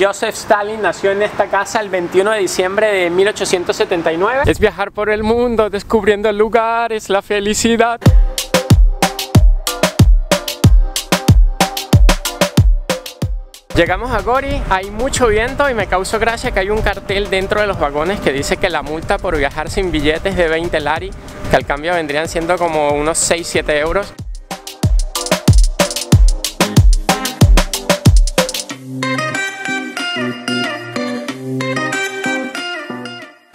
Joseph Stalin nació en esta casa el 21 de diciembre de 1879. Es viajar por el mundo descubriendo lugares, la felicidad. Llegamos a Gori, hay mucho viento y me causó gracia que hay un cartel dentro de los vagones que dice que la multa por viajar sin billetes de 20 lari, que al cambio vendrían siendo como unos 6-7 euros.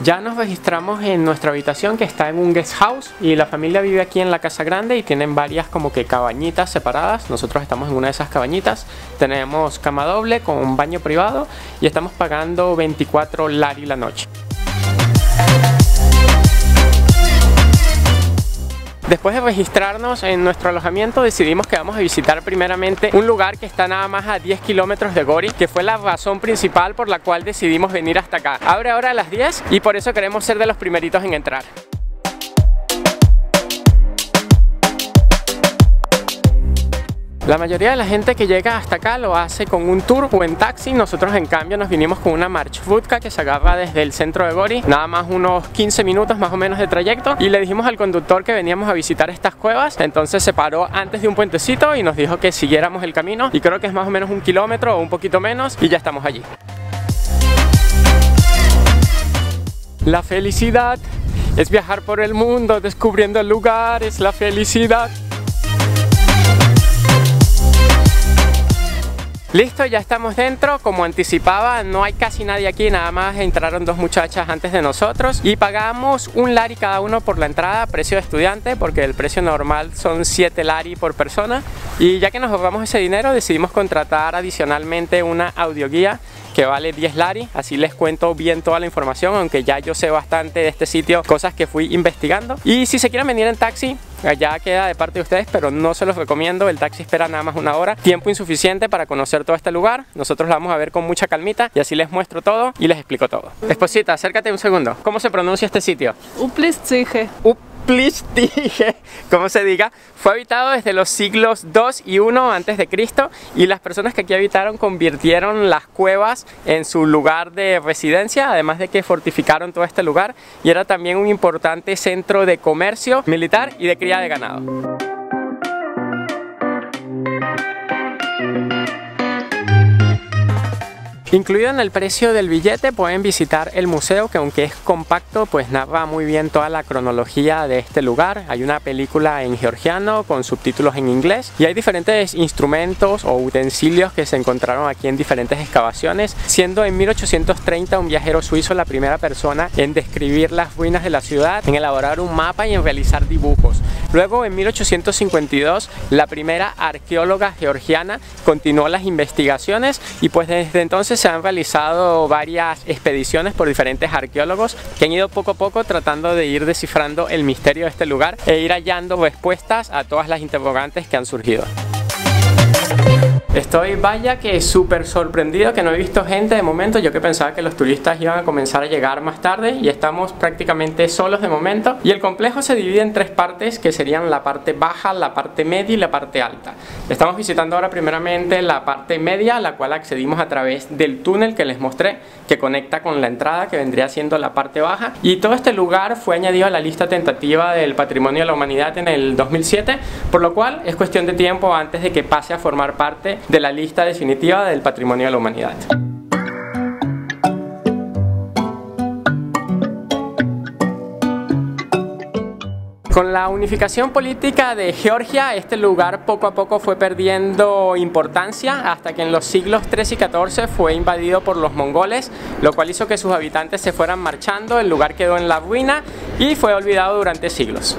Ya nos registramos en nuestra habitación que está en un guest house y la familia vive aquí en la casa grande y tienen varias como que cabañitas separadas. Nosotros estamos en una de esas cabañitas. Tenemos cama doble con un baño privado y estamos pagando 24 lari la noche. Después de registrarnos en nuestro alojamiento decidimos que vamos a visitar primeramente un lugar que está nada más a 10 kilómetros de Gori, que fue la razón principal por la cual decidimos venir hasta acá. Abre ahora a las 10 y por eso queremos ser de los primeritos en entrar. La mayoría de la gente que llega hasta acá lo hace con un tour o en taxi. Nosotros en cambio nos vinimos con una marchfutka que se agarra desde el centro de Gori, nada más unos 15 minutos más o menos de trayecto. Y le dijimos al conductor que veníamos a visitar estas cuevas. Entonces se paró antes de un puentecito y nos dijo que siguiéramos el camino. Y creo que es más o menos un kilómetro o un poquito menos y ya estamos allí. La felicidad es viajar por el mundo descubriendo lugares, la felicidad. Listo, ya estamos dentro, como anticipaba no hay casi nadie aquí, nada más entraron dos muchachas antes de nosotros. Y pagamos un lari cada uno por la entrada, precio de estudiante, porque el precio normal son 7 lari por persona. Y ya que nos ahorramos ese dinero decidimos contratar adicionalmente una audioguía que vale 10 lari, así les cuento bien toda la información, aunque ya yo sé bastante de este sitio, cosas que fui investigando. Y si se quieren venir en taxi, allá queda de parte de ustedes, pero no se los recomiendo, el taxi espera nada más una hora, tiempo insuficiente para conocer todo este lugar, nosotros lo vamos a ver con mucha calmita y así les muestro todo y les explico todo. Esposita, acércate un segundo, ¿cómo se pronuncia este sitio? Uplestzige. Plistige, como se diga, fue habitado desde los siglos 2 y 1 antes de Cristo y las personas que aquí habitaron convirtieron las cuevas en su lugar de residencia, además de que fortificaron todo este lugar y era también un importante centro de comercio militar y de cría de ganado. Incluido en el precio del billete pueden visitar el museo que aunque es compacto pues narra muy bien toda la cronología de este lugar. Hay una película en georgiano con subtítulos en inglés y hay diferentes instrumentos o utensilios que se encontraron aquí en diferentes excavaciones, siendo en 1830 un viajero suizo la primera persona en describir las ruinas de la ciudad, en elaborar un mapa y en realizar dibujos. Luego en 1852 la primera arqueóloga georgiana continuó las investigaciones y pues desde entonces se han realizado varias expediciones por diferentes arqueólogos que han ido poco a poco tratando de ir descifrando el misterio de este lugar e ir hallando respuestas a todas las interrogantes que han surgido. Estoy vaya que súper sorprendido que no he visto gente de momento, yo que pensaba que los turistas iban a comenzar a llegar más tarde y estamos prácticamente solos de momento. Y el complejo se divide en tres partes que serían la parte baja, la parte media y la parte alta. Estamos visitando ahora primeramente la parte media a la cual accedimos a través del túnel que les mostré que conecta con la entrada que vendría siendo la parte baja. Y todo este lugar fue añadido a la lista tentativa del Patrimonio de la Humanidad en el 2007 por lo cual es cuestión de tiempo antes de que pase a formar parte de la lista definitiva del patrimonio de la humanidad. Con la unificación política de Georgia, este lugar poco a poco fue perdiendo importancia hasta que en los siglos 13 y 14 fue invadido por los mongoles, lo cual hizo que sus habitantes se fueran marchando, el lugar quedó en la ruina y fue olvidado durante siglos.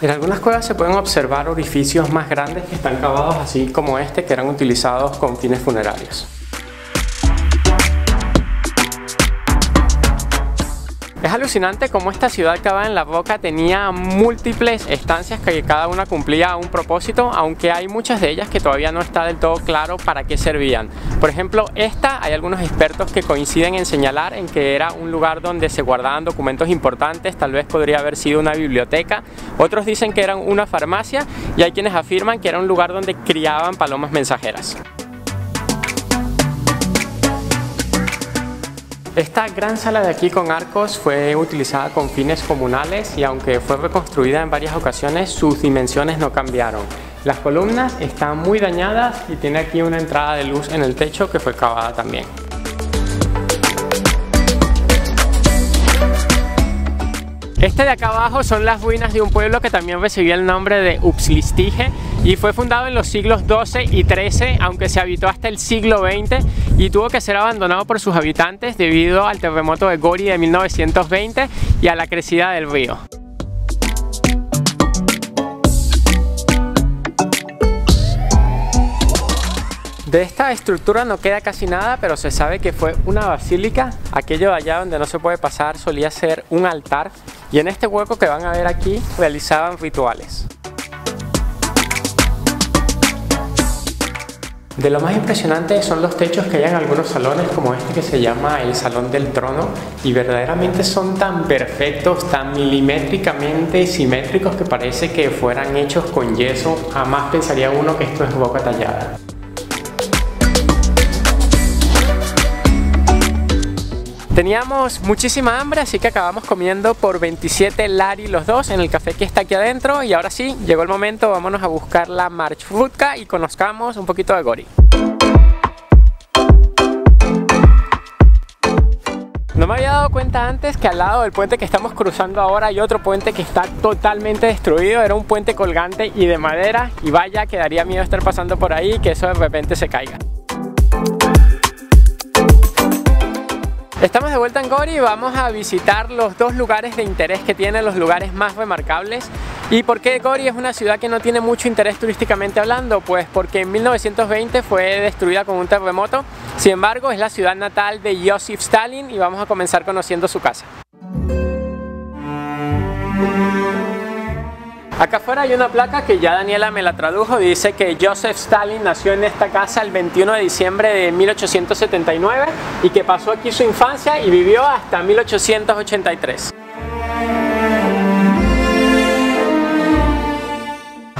En algunas cuevas se pueden observar orificios más grandes que están cavados así como este que eran utilizados con fines funerarios. Es alucinante cómo esta ciudad acabada en la roca tenía múltiples estancias que cada una cumplía un propósito, aunque hay muchas de ellas que todavía no está del todo claro para qué servían. Por ejemplo, esta hay algunos expertos que coinciden en señalar en que era un lugar donde se guardaban documentos importantes, tal vez podría haber sido una biblioteca. Otros dicen que era una farmacia y hay quienes afirman que era un lugar donde criaban palomas mensajeras. Esta gran sala de aquí con arcos fue utilizada con fines comunales y aunque fue reconstruida en varias ocasiones, sus dimensiones no cambiaron. Las columnas están muy dañadas y tiene aquí una entrada de luz en el techo que fue cavada también. Este de acá abajo son las ruinas de un pueblo que también recibió el nombre de Upslistige y fue fundado en los siglos XII y XIII, aunque se habitó hasta el siglo XX y tuvo que ser abandonado por sus habitantes debido al terremoto de Gori de 1920 y a la crecida del río. De esta estructura no queda casi nada, pero se sabe que fue una basílica. Aquello de allá donde no se puede pasar solía ser un altar y en este hueco que van a ver aquí realizaban rituales. De lo más impresionante son los techos que hay en algunos salones como este que se llama el Salón del Trono y verdaderamente son tan perfectos, tan milimétricamente simétricos que parece que fueran hechos con yeso. Jamás pensaría uno que esto es boca tallada. Teníamos muchísima hambre, así que acabamos comiendo por 27 lari los dos en el café que está aquí adentro. Y ahora sí, llegó el momento, vámonos a buscar la Marchrutka y conozcamos un poquito de Gori. No me había dado cuenta antes que al lado del puente que estamos cruzando ahora hay otro puente que está totalmente destruido. Era un puente colgante y de madera y vaya que daría miedo estar pasando por ahí y que eso de repente se caiga. Estamos de vuelta en Gori y vamos a visitar los dos lugares de interés que tienen los lugares más remarcables. ¿Y por qué Gori es una ciudad que no tiene mucho interés turísticamente hablando? Pues porque en 1920 fue destruida con un terremoto. Sin embargo, es la ciudad natal de Joseph Stalin y vamos a comenzar conociendo su casa. Acá afuera hay una placa que ya Daniela me la tradujo, dice que Joseph Stalin nació en esta casa el 21 de diciembre de 1879 y que pasó aquí su infancia y vivió hasta 1883.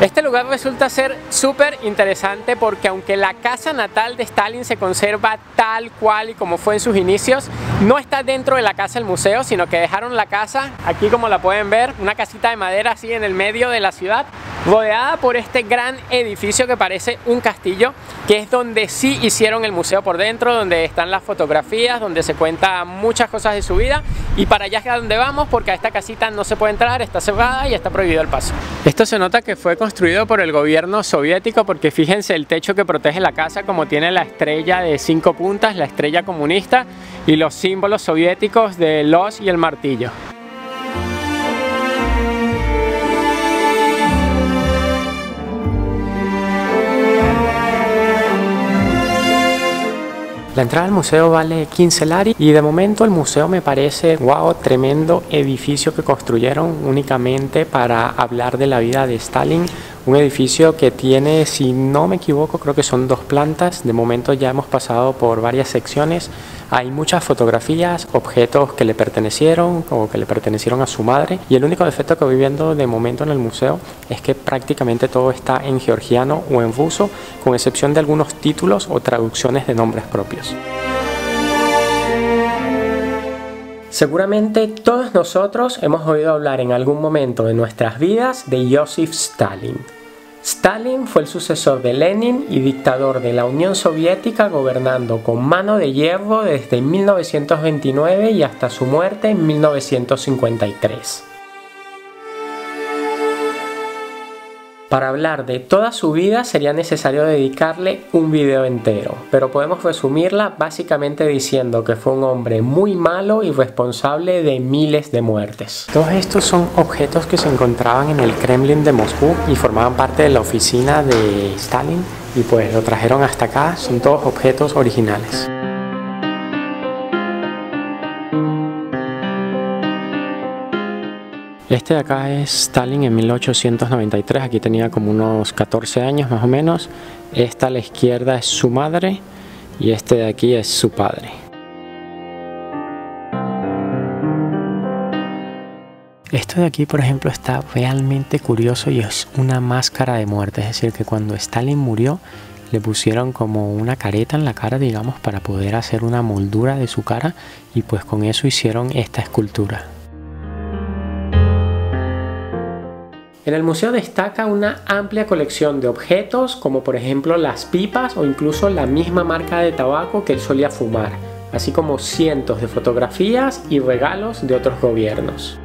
Este lugar resulta ser súper interesante porque aunque la casa natal de Stalin se conserva tal cual y como fue en sus inicios, no está dentro de la casa del museo, sino que dejaron la casa, aquí como la pueden ver, una casita de madera así en el medio de la ciudad, rodeada por este gran edificio que parece un castillo, que es donde sí hicieron el museo por dentro, donde están las fotografías, donde se cuentan muchas cosas de su vida y para allá es donde vamos porque a esta casita no se puede entrar, está cerrada y está prohibido el paso. Esto se nota que fue construido por el gobierno soviético porque fíjense el techo que protege la casa como tiene la estrella de cinco puntas, la estrella comunista y los símbolos soviéticos de los y el martillo. La entrada al museo vale 15 lari y de momento el museo me parece, wow, tremendo edificio que construyeron únicamente para hablar de la vida de Stalin. Un edificio que tiene, si no me equivoco, creo que son dos plantas. De momento ya hemos pasado por varias secciones. Hay muchas fotografías, objetos que le pertenecieron o que le pertenecieron a su madre y el único defecto que voy viendo de momento en el museo es que prácticamente todo está en georgiano o en ruso, con excepción de algunos títulos o traducciones de nombres propios. Seguramente todos nosotros hemos oído hablar en algún momento de nuestras vidas de Joseph Stalin. Stalin fue el sucesor de Lenin y dictador de la Unión Soviética gobernando con mano de hierro desde 1929 y hasta su muerte en 1953. Para hablar de toda su vida sería necesario dedicarle un video entero, pero podemos resumirla básicamente diciendo que fue un hombre muy malo y responsable de miles de muertes. Todos estos son objetos que se encontraban en el Kremlin de Moscú y formaban parte de la oficina de Stalin y pues lo trajeron hasta acá, son todos objetos originales. Este de acá es Stalin en 1893, aquí tenía como unos 14 años más o menos. Esta a la izquierda es su madre y este de aquí es su padre. Esto de aquí, por ejemplo, está realmente curioso y es una máscara de muerte. Es decir, que cuando Stalin murió, le pusieron como una careta en la cara, digamos, para poder hacer una moldura de su cara y pues con eso hicieron esta escultura. En el museo destaca una amplia colección de objetos como por ejemplo las pipas o incluso la misma marca de tabaco que él solía fumar, así como cientos de fotografías y regalos de otros gobiernos.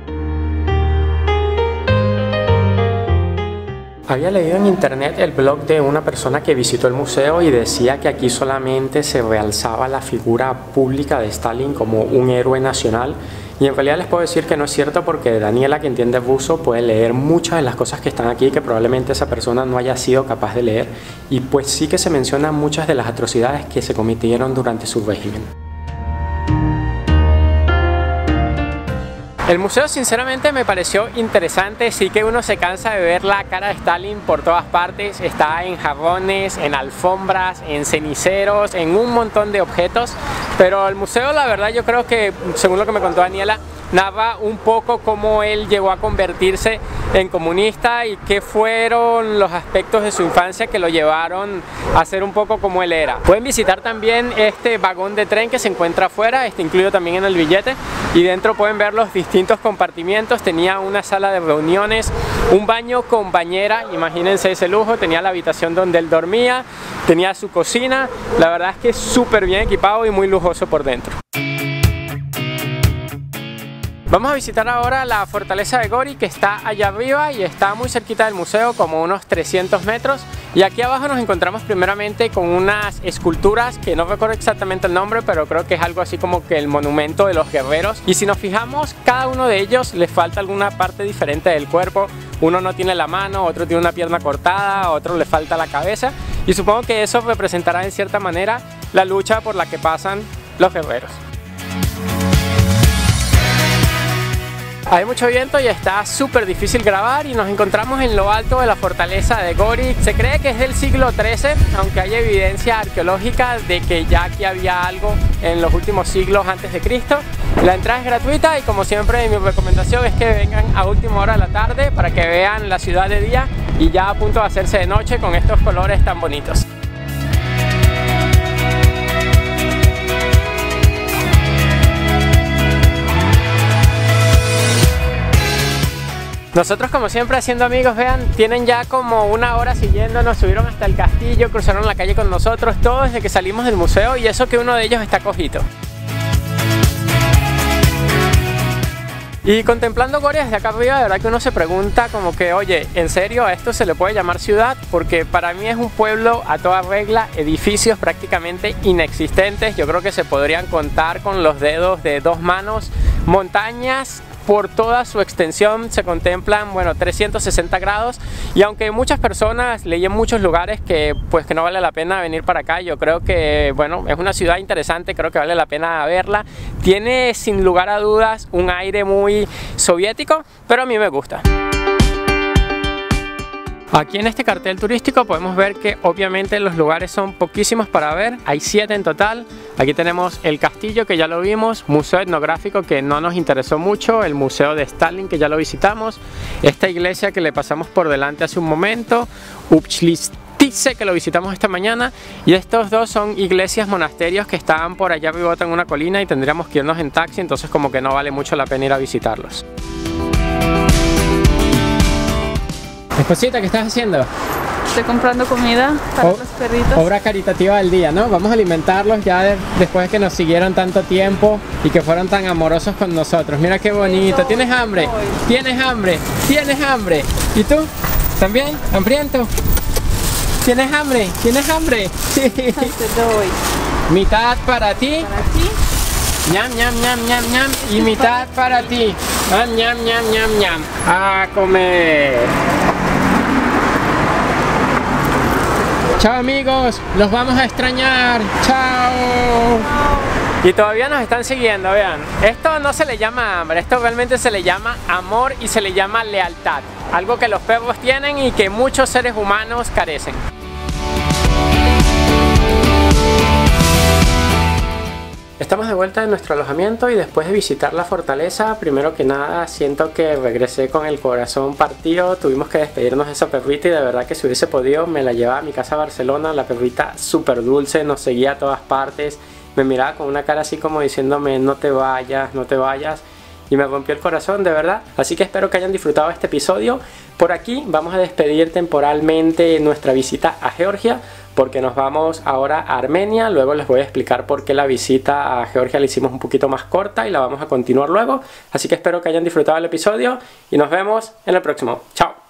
Había leído en internet el blog de una persona que visitó el museo y decía que aquí solamente se realzaba la figura pública de Stalin como un héroe nacional y en realidad les puedo decir que no es cierto porque Daniela, que entiende buzo, puede leer muchas de las cosas que están aquí que probablemente esa persona no haya sido capaz de leer. Y pues sí que se mencionan muchas de las atrocidades que se cometieron durante su régimen. El museo sinceramente me pareció interesante, sí que uno se cansa de ver la cara de Stalin por todas partes, está en jarrones, en alfombras, en ceniceros, en un montón de objetos, pero el museo la verdad yo creo que, según lo que me contó Daniela, narra un poco cómo él llegó a convertirse en comunista y qué fueron los aspectos de su infancia que lo llevaron a ser un poco como él era. Pueden visitar también este vagón de tren que se encuentra afuera, está incluido también en el billete y dentro pueden ver los distintos compartimientos, tenía una sala de reuniones, un baño con bañera, imagínense ese lujo, tenía la habitación donde él dormía, tenía su cocina, la verdad es que es súper bien equipado y muy lujoso por dentro. Vamos a visitar ahora la fortaleza de Gori que está allá arriba y está muy cerquita del museo, como unos 300 metros. Y aquí abajo nos encontramos primeramente con unas esculturas que no recuerdo exactamente el nombre, pero creo que es algo así como que el monumento de los guerreros. Y si nos fijamos, cada uno de ellos le falta alguna parte diferente del cuerpo. Uno no tiene la mano, otro tiene una pierna cortada, otro le falta la cabeza. Y supongo que eso representará en cierta manera la lucha por la que pasan los guerreros. Hay mucho viento y está súper difícil grabar y nos encontramos en lo alto de la fortaleza de Gori. Se cree que es del siglo XIII, aunque hay evidencia arqueológica de que ya aquí había algo en los últimos siglos antes de Cristo. La entrada es gratuita y como siempre mi recomendación es que vengan a última hora de la tarde para que vean la ciudad de día y ya a punto de hacerse de noche con estos colores tan bonitos. Nosotros como siempre haciendo amigos, vean, tienen ya como una hora siguiéndonos, subieron hasta el castillo, cruzaron la calle con nosotros, todo desde que salimos del museo y eso que uno de ellos está cojito. Y contemplando Goria desde acá arriba, de verdad que uno se pregunta como que, oye, ¿en serio a esto se le puede llamar ciudad? Porque para mí es un pueblo a toda regla, edificios prácticamente inexistentes, yo creo que se podrían contar con los dedos de dos manos, montañas por toda su extensión se contemplan, bueno, 360 grados y aunque muchas personas leí en muchos lugares que pues que no vale la pena venir para acá, yo creo que, bueno, es una ciudad interesante, creo que vale la pena verla. Tiene sin lugar a dudas un aire muy soviético, pero a mí me gusta. Aquí en este cartel turístico podemos ver que obviamente los lugares son poquísimos para ver, hay siete en total. Aquí tenemos el castillo que ya lo vimos, museo etnográfico que no nos interesó mucho, el museo de Stalin que ya lo visitamos, esta iglesia que le pasamos por delante hace un momento, Upchlistice que lo visitamos esta mañana y estos dos son iglesias monasterios que estaban por allá arriba en una colina y tendríamos que irnos en taxi entonces como que no vale mucho la pena ir a visitarlos. Esposita, ¿qué estás haciendo? Estoy comprando comida para los perritos. Obra caritativa del día, ¿no? Vamos a alimentarlos ya después de que nos siguieron tanto tiempo y que fueron tan amorosos con nosotros. Mira qué bonito. ¿Tienes hambre? ¿Tienes hambre? ¿Tienes hambre? ¿Y tú? ¿También? ¿Hambriento? ¿Tienes hambre? ¿Tienes hambre? Te doy. Mitad para ti. Para ti. Ñam, ñam, ñam, ñam, ñam. Y mitad para ti. Ñam, ñam, ñam, ñam, ñam. A comer. Chao amigos, los vamos a extrañar. Chao. Y todavía nos están siguiendo, vean. Esto no se le llama hambre, esto realmente se le llama amor y se le llama lealtad. Algo que los perros tienen y que muchos seres humanos carecen. Estamos de vuelta en nuestro alojamiento y después de visitar la fortaleza, primero que nada siento que regresé con el corazón partido, tuvimos que despedirnos de esa perrita y de verdad que si hubiese podido me la llevaba a mi casa a Barcelona, la perrita súper dulce, nos seguía a todas partes, me miraba con una cara así como diciéndome no te vayas, no te vayas y me rompió el corazón de verdad. Así que espero que hayan disfrutado este episodio. Por aquí vamos a despedir temporalmente nuestra visita a Georgia porque nos vamos ahora a Armenia. Luego les voy a explicar por qué la visita a Georgia la hicimos un poquito más corta y la vamos a continuar luego. Así que espero que hayan disfrutado el episodio y nos vemos en el próximo. Chao.